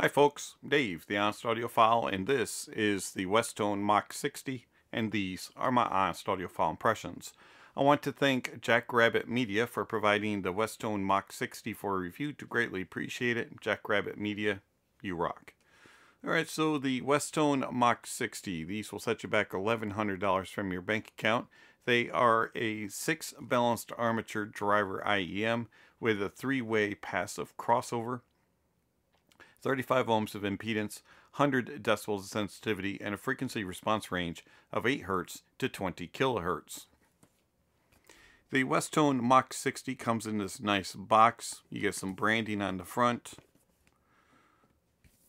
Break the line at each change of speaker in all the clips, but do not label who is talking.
Hi folks, Dave, the Honest Audiophile, and this is the Westone Mach 60, and these are my Honest Audiophile impressions. I want to thank Jackrabbit Media for providing the Westone Mach 60 for review. To greatly appreciate it. Jackrabbit Media, you rock. Alright, so the Westone Mach 60, these will set you back $1,100 from your bank account. They are a 6 balanced armature driver IEM with a 3-way passive crossover 35 ohms of impedance, 100 decibels of sensitivity, and a frequency response range of 8 Hz to 20 kHz. The Westone Mach 60 comes in this nice box. You get some branding on the front,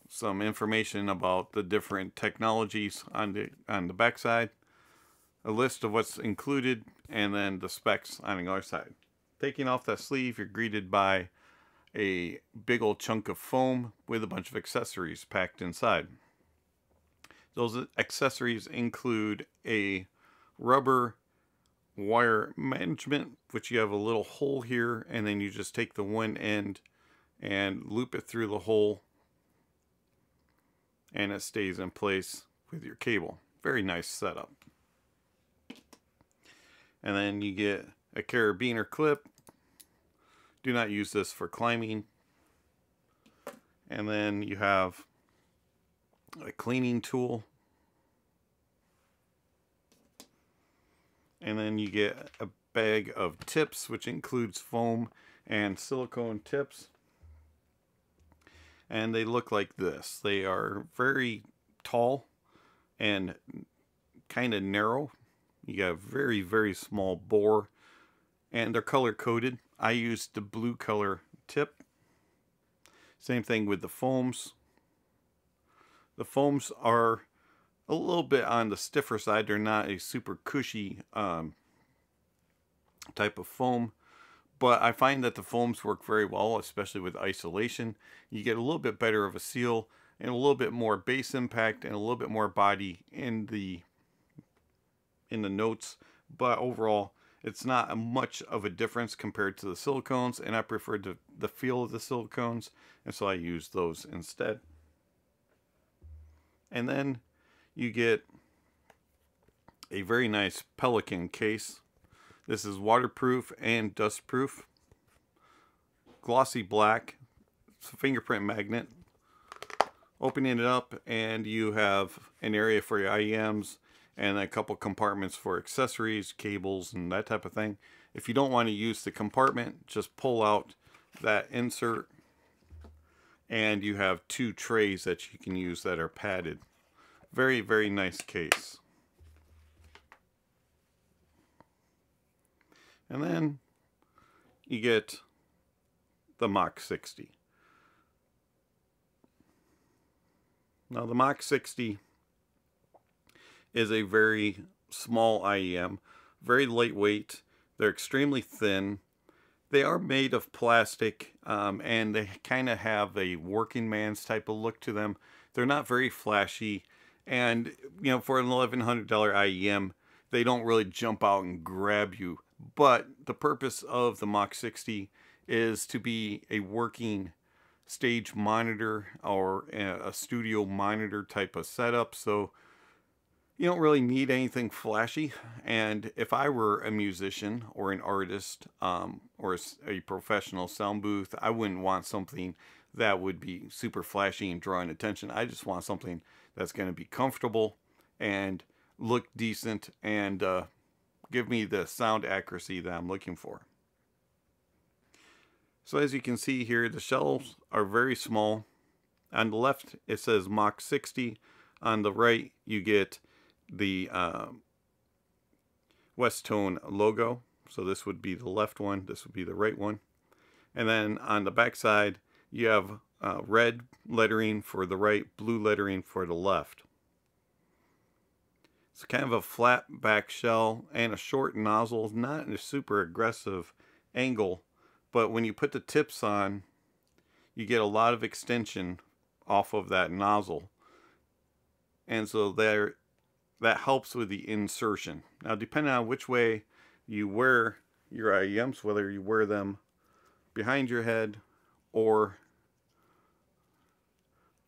some information about the different technologies on the on the back side, a list of what's included, and then the specs on the other side. Taking off that sleeve, you're greeted by a big old chunk of foam with a bunch of accessories packed inside. Those accessories include a rubber wire management, which you have a little hole here, and then you just take the one end and loop it through the hole, and it stays in place with your cable. Very nice setup. And then you get a carabiner clip do not use this for climbing. And then you have a cleaning tool. And then you get a bag of tips, which includes foam and silicone tips. And they look like this. They are very tall and kind of narrow. You have very, very small bore. And they're color coded. I used the blue color tip. Same thing with the foams. The foams are a little bit on the stiffer side. They're not a super cushy um, type of foam. But I find that the foams work very well, especially with isolation. You get a little bit better of a seal and a little bit more bass impact and a little bit more body in the in the notes. But overall, it's not much of a difference compared to the silicones, and I prefer the, the feel of the silicones, and so I use those instead. And then you get a very nice Pelican case. This is waterproof and dustproof. Glossy black, fingerprint magnet. Opening it up and you have an area for your IEMs and a couple compartments for accessories, cables, and that type of thing. If you don't want to use the compartment, just pull out that insert and you have two trays that you can use that are padded. Very, very nice case. And then you get the Mach 60. Now the Mach 60 is a very small IEM, very lightweight. They're extremely thin. They are made of plastic um, and they kind of have a working man's type of look to them. They're not very flashy. And, you know, for an $1,100 IEM, they don't really jump out and grab you. But the purpose of the Mach 60 is to be a working stage monitor or a studio monitor type of setup. So you don't really need anything flashy. And if I were a musician or an artist um, or a professional sound booth, I wouldn't want something that would be super flashy and drawing attention. I just want something that's going to be comfortable and look decent and uh, give me the sound accuracy that I'm looking for. So as you can see here, the shelves are very small. On the left, it says Mach 60. On the right, you get the uh, Westone logo. So this would be the left one, this would be the right one. And then on the back side, you have uh, red lettering for the right, blue lettering for the left. It's kind of a flat back shell and a short nozzle, not a super aggressive angle, but when you put the tips on, you get a lot of extension off of that nozzle. And so there that helps with the insertion. Now, depending on which way you wear your IEMs, whether you wear them behind your head or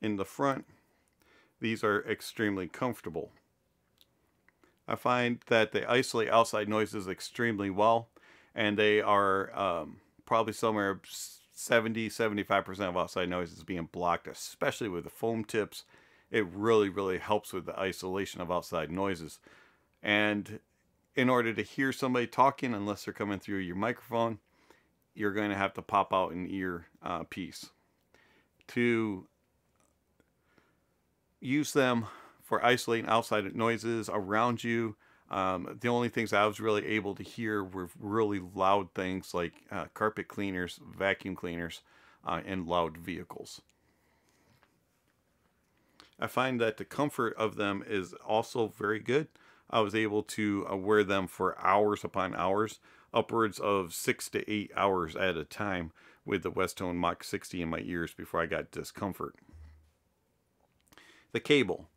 in the front, these are extremely comfortable. I find that they isolate outside noises extremely well, and they are um, probably somewhere 70 75% of outside noises being blocked, especially with the foam tips. It really, really helps with the isolation of outside noises. And in order to hear somebody talking, unless they're coming through your microphone, you're going to have to pop out an ear uh, piece. To use them for isolating outside noises around you, um, the only things I was really able to hear were really loud things like uh, carpet cleaners, vacuum cleaners, uh, and loud vehicles. I find that the comfort of them is also very good. I was able to uh, wear them for hours upon hours, upwards of six to eight hours at a time with the Westone Mach 60 in my ears before I got discomfort. The cable.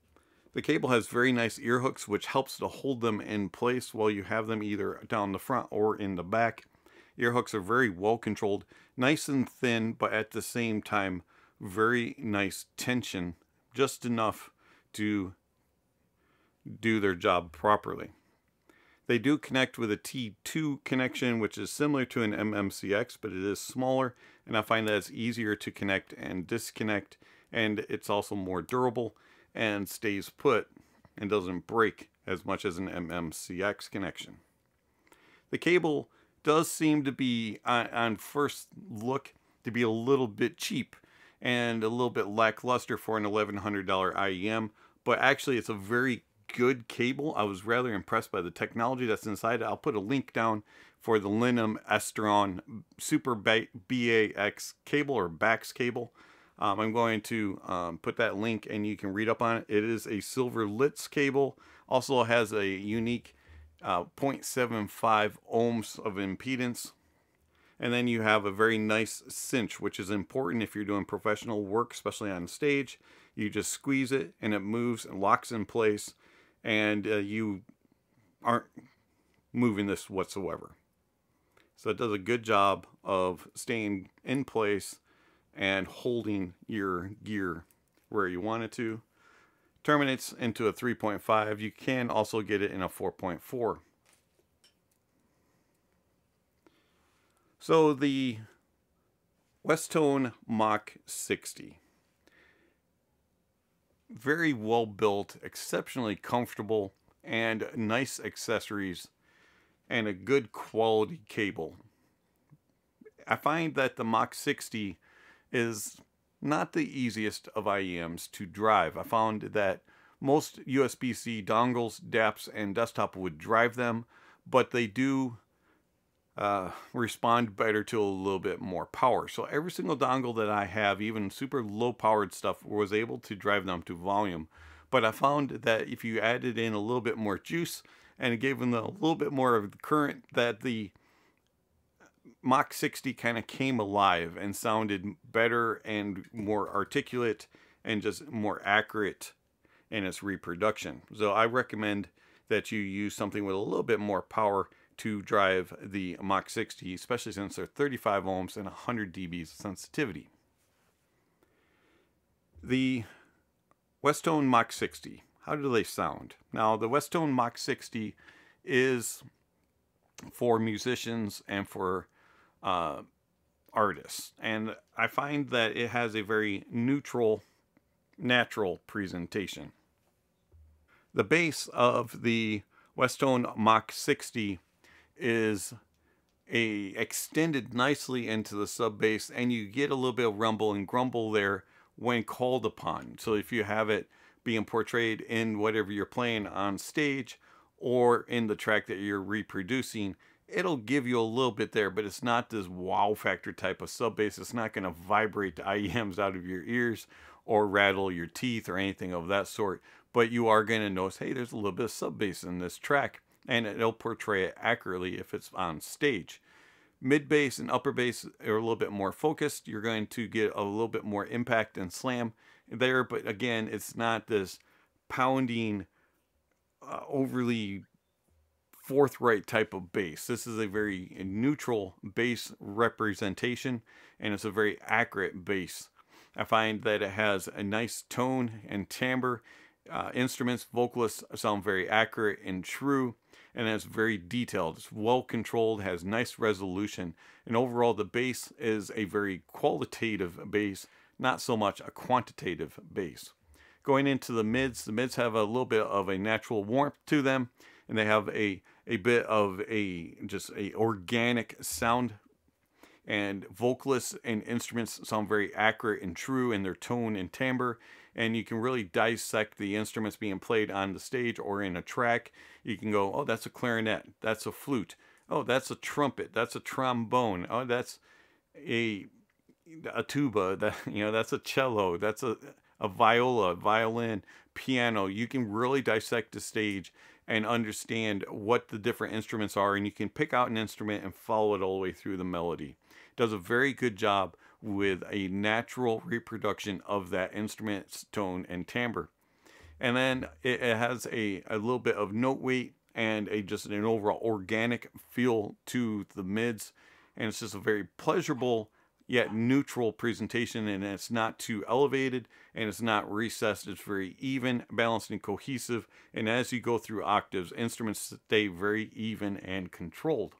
The cable has very nice ear hooks which helps to hold them in place while you have them either down the front or in the back. Ear hooks are very well controlled, nice and thin, but at the same time, very nice tension, just enough to do their job properly. They do connect with a T2 connection, which is similar to an MMCX, but it is smaller, and I find that it's easier to connect and disconnect, and it's also more durable and stays put and doesn't break as much as an MMCX connection. The cable does seem to be, on, on first look, to be a little bit cheap and a little bit lackluster for an $1,100 IEM, but actually it's a very good cable. I was rather impressed by the technology that's inside it. I'll put a link down for the Linum Estron Super BAX cable or BAX cable. Um, I'm going to um, put that link and you can read up on it. It is a silver Litz cable. Also has a unique uh, 0.75 ohms of impedance. And then you have a very nice cinch, which is important if you're doing professional work, especially on stage. You just squeeze it and it moves and locks in place and uh, you aren't moving this whatsoever. So it does a good job of staying in place and holding your gear where you want it to. Terminates into a 3.5. You can also get it in a 4.4. So the Westone Mach 60 very well built, exceptionally comfortable, and nice accessories, and a good quality cable. I find that the Mach 60 is not the easiest of IEMs to drive. I found that most USB-C dongles, DAPs, and desktop would drive them, but they do uh, respond better to a little bit more power. So every single dongle that I have, even super low powered stuff, was able to drive them to volume. But I found that if you added in a little bit more juice and gave them a little bit more of the current, that the Mach 60 kind of came alive and sounded better and more articulate and just more accurate in its reproduction. So I recommend that you use something with a little bit more power to drive the Mach 60, especially since they're 35 ohms and 100 dBs of sensitivity. The Westone Mach 60, how do they sound? Now, the Westone Mach 60 is for musicians and for uh, artists, and I find that it has a very neutral, natural presentation. The bass of the Westone Mach 60 is a extended nicely into the sub bass and you get a little bit of rumble and grumble there when called upon. So if you have it being portrayed in whatever you're playing on stage or in the track that you're reproducing, it'll give you a little bit there, but it's not this wow factor type of sub bass. It's not going to vibrate the IEMs out of your ears or rattle your teeth or anything of that sort. But you are going to notice, hey, there's a little bit of sub bass in this track and it'll portray it accurately if it's on stage. Mid bass and upper bass are a little bit more focused. You're going to get a little bit more impact and slam there, but again, it's not this pounding, uh, overly forthright type of bass. This is a very neutral bass representation, and it's a very accurate bass I find that it has a nice tone and timbre. Uh, instruments, vocalists sound very accurate and true, and it's very detailed. It's well controlled, has nice resolution, and overall the bass is a very qualitative bass, not so much a quantitative bass. Going into the mids, the mids have a little bit of a natural warmth to them, and they have a a bit of a just a organic sound and vocalists and instruments sound very accurate and true in their tone and timbre and you can really dissect the instruments being played on the stage or in a track. You can go oh that's a clarinet that's a flute. Oh that's a trumpet that's a trombone. Oh that's a a tuba that you know that's a cello that's a a viola violin piano. You can really dissect the stage and understand what the different instruments are and you can pick out an instrument and follow it all the way through the melody does a very good job with a natural reproduction of that instrument's tone and timbre. And then it, has a, a little bit of note weight and a just an overall organic feel to the mids. And it's just a very pleasurable yet neutral presentation and it's not too elevated and it's not recessed it's very even balanced and cohesive and as you go through octaves instruments stay very even and controlled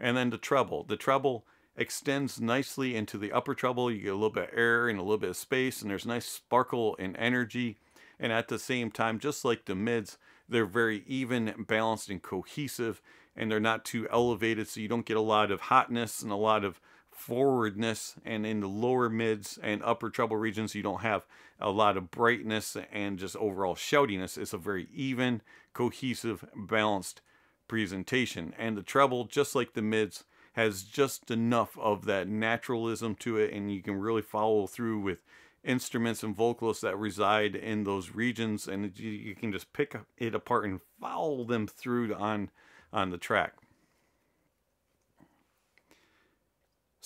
and then the treble the treble extends nicely into the upper treble. You get a little bit of air and a little bit of space, and there's nice sparkle and energy. And at the same time, just like the mids, they're very even, balanced, and cohesive, and they're not too elevated, so you don't get a lot of hotness and a lot of forwardness. And in the lower mids and upper treble regions, you don't have a lot of brightness and just overall shoutiness. It's a very even, cohesive, balanced presentation. And the treble, just like the mids, has just enough of that naturalism to it and you can really follow through with instruments and vocalists that reside in those regions and you, can just pick it apart and follow them through on on the track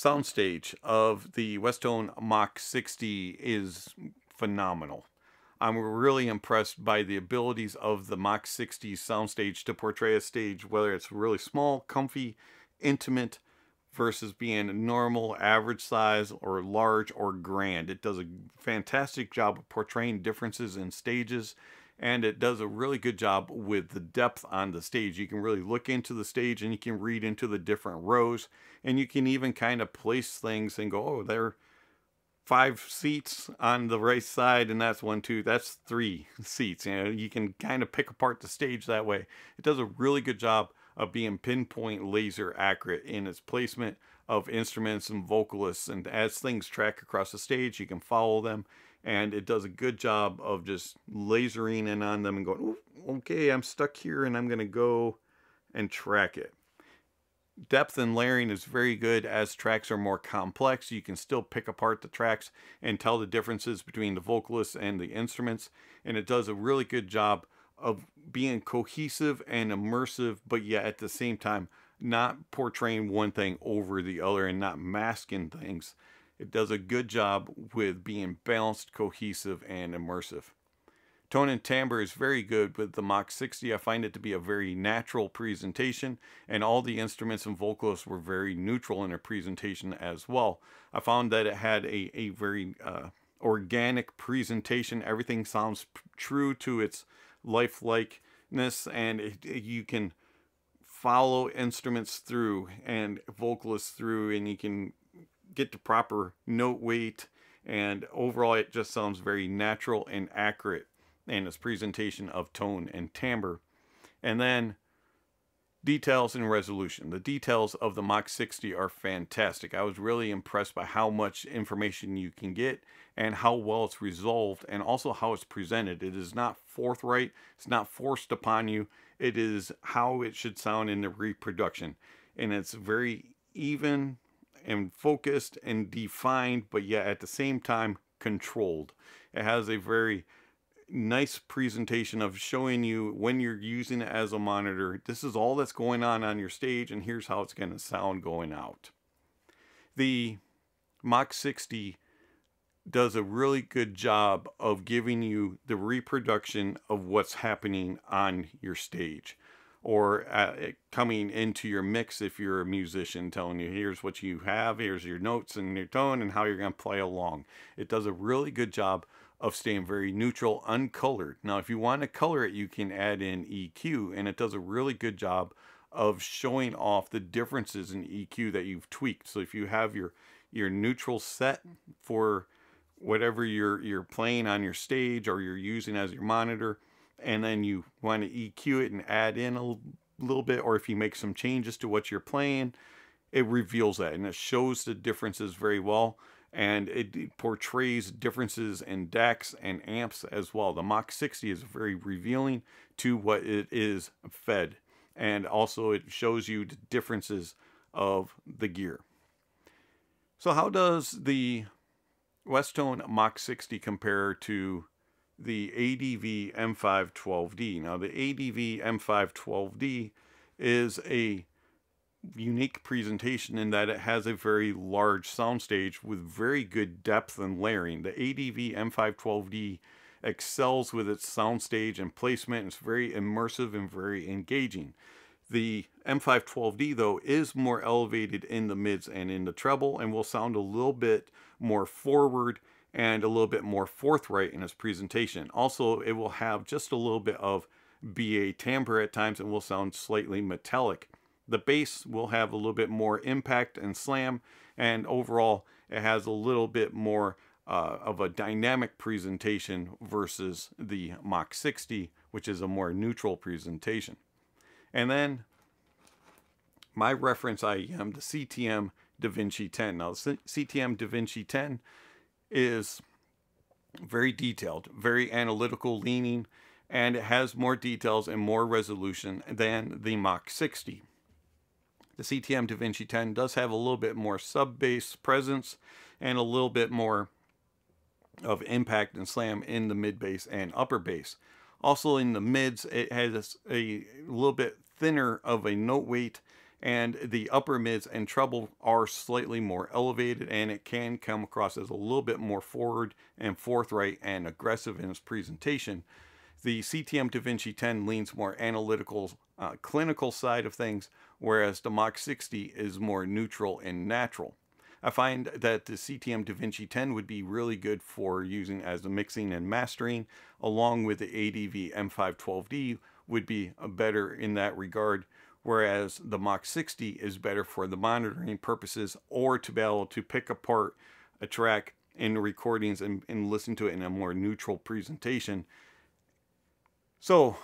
soundstage of the Westone Mach 60 is phenomenal. I'm really impressed by the abilities of the Mach 60 soundstage to portray a stage, whether it's really small, comfy, intimate versus being normal, average size, or large or grand. It does a fantastic job of portraying differences in stages and it does a really good job with the depth on the stage. You can really look into the stage and you can read into the different rows and you can even kind of place things and go, oh, there are five seats on the right side and that's one, two, that's three seats. You know, you can kind of pick apart the stage that way. It does a really good job of being pinpoint laser accurate in its placement of instruments and vocalists. And as things track across the stage, you can follow them. And it does a good job of just lasering in on them and going, okay, I'm stuck here and I'm going to go and track it. Depth and layering is very good as tracks are more complex. You can still pick apart the tracks and tell the differences between the vocalists and the instruments. And it does a really good job of being cohesive and immersive, but yet at the same time not portraying one thing over the other and not masking things. It does a good job with being balanced, cohesive, and immersive. Tone and timbre is very good with the Mach 60. I find it to be a very natural presentation, and all the instruments and vocalists were very neutral in their presentation as well. I found that it had a, a very uh, organic presentation. Everything sounds true to its lifelikeness and it, it, you can follow instruments through and vocalists through and you can get the proper note weight. And overall it just sounds very natural and accurate in its presentation of tone and timbre. And then details and resolution the details of the mach 60 are fantastic i was really impressed by how much information you can get and how well it's resolved and also how it's presented. It is not forthright, it's not forced upon you. It is how it should sound in the reproduction. And it's very even and focused and defined, but yet at the same time controlled. It has a very nice presentation of showing you when you're using it as a monitor. This is all that's going on on your stage, and here's how it's going to sound going out. The Mach 60 does a really good job of giving you the reproduction of what's happening on your stage. or uh, coming into your mix if you're a musician telling you here's what you have here's your notes and your tone and how you're going to play along it does a really good job of staying very neutral uncolored now if you want to color it you can add in eq and it does a really good job of showing off the differences in eq that you've tweaked so if you have your your neutral set for whatever you're you're playing on your stage or you're using as your monitor and then you want to EQ it and add in a little bit, or if you make some changes to what you're playing, it reveals that and it shows the differences very well. And it portrays differences in DACs and amps as well. The Mach 60 is very revealing to what it is fed. And also it shows you the differences of the gear. So how does the Westone Mach 60 compare to the ADV M512D. Now, the ADV M512D is a unique presentation in that it has a very large soundstage with very good depth and layering. The ADV M512D excels with its soundstage and placement. It's very immersive and very engaging. The M512D though is more elevated in the mids and in the treble and will sound a little bit more forward and a little bit more forthright in its presentation. Also, it will have just a little bit of BA timbre at times and will sound slightly metallic. The bass will have a little bit more impact and slam, and overall, it has a little bit more uh, of a dynamic presentation versus the Mach 60, which is a more neutral presentation. And then my reference IEM, the CTM DaVinci 10. Now, the CTM DaVinci 10 is very detailed, very analytical leaning, and it has more details and more resolution than the Mach 60. The CTM DaVinci 10 does have a little bit more sub-bass presence and a little bit more of impact and slam in the mid bass and upper bass. Also in the mids, it has a little bit thinner of a note weight and the upper mids and treble are slightly more elevated and it can come across as a little bit more forward and forthright and aggressive in its presentation. The CTM Da Vinci 10 leans more analytical, uh, clinical side of things, whereas the Mach 60 is more neutral and natural. I find that the CTM Da Vinci 10 would be really good for using as a mixing and mastering, along with the ADV M512D would be better in that regard whereas the Mach 60 is better for the monitoring purposes or to be able to pick apart a track in recordings and, and listen to it in a more neutral presentation. So,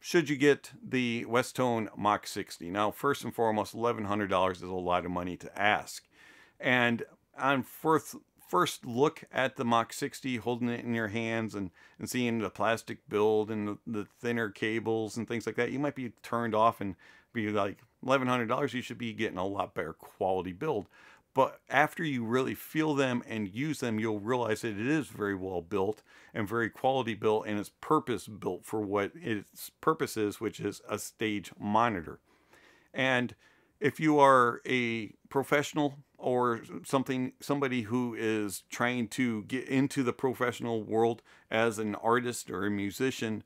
should you get the Westone Mach 60? Now, first and foremost, $1,100 is a lot of money to ask. And on first, first look at the Mach 60, holding it in your hands and, and seeing the plastic build and the, the thinner cables and things like that, you might be turned off and be like $1,100, you should be getting a lot better quality build. But after you really feel them and use them, you'll realize that it is very well built and very quality built and it's purpose built for what its purpose is, which is a stage monitor. And if you are a professional or something somebody who is trying to get into the professional world as an artist or a musician,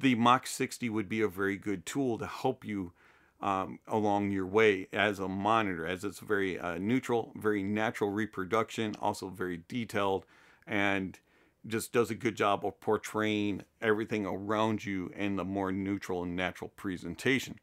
the Mach 60 would be a very good tool to help you um, along your way as a monitor, as it's very uh, neutral, very natural reproduction, also very detailed, and just does a good job of portraying everything around you in the more neutral and natural presentation.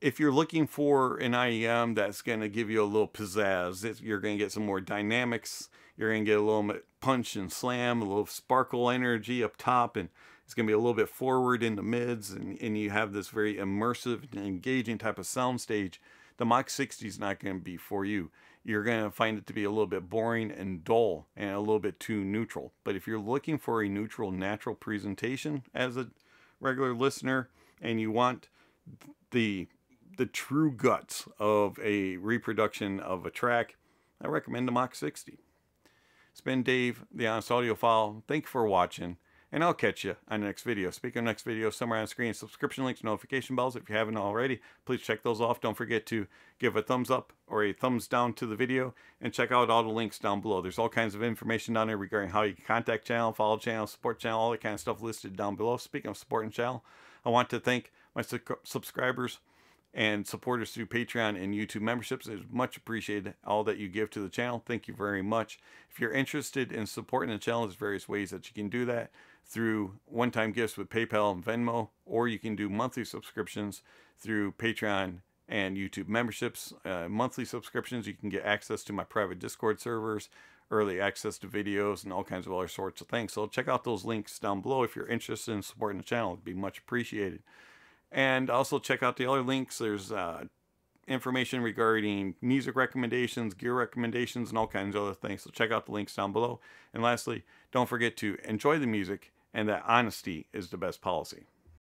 If you're looking for an IEM that's going to give you a little pizzazz, you're going to get some more dynamics, you're going to get a little punch and slam, a little sparkle energy up top, and it's going to be a little bit forward in the mids, and, and you have this very immersive and engaging type of soundstage. The Mach 60 is not going to be for you. You're going to find it to be a little bit boring and dull and a little bit too neutral. But if you're looking for a neutral, natural presentation as a regular listener, and you want the the true guts of a reproduction of a track, I recommend the Mach 60. It's been Dave, the Honest Audiophile. Thank you for watching and I'll catch you on the next video. Speaking of next video, somewhere on screen, subscription links, notification bells. If you haven't already, please check those off. Don't forget to give a thumbs up or a thumbs down to the video and check out all the links down below. There's all kinds of information down there regarding how you can contact channel, follow channel, support channel, all that kind of stuff listed down below. Speaking of supporting channel, I want to thank my su- subscribers and supporters through Patreon and YouTube memberships. It's much appreciated all that you give to the channel. Thank you very much. If you're interested in supporting the channel, there's various ways that you can do that through one-time gifts with PayPal and Venmo, or you can do monthly subscriptions through Patreon and YouTube memberships. Uh, monthly subscriptions, you can get access to my private Discord servers, early access to videos, and all kinds of other sorts of things. So check out those links down below if you're interested in supporting the channel. It'd be much appreciated. And also check out the other links. There's uh, information regarding music recommendations, gear recommendations, and all kinds of other things. So check out the links down below. And lastly, don't forget to enjoy the music and that honesty is the best policy.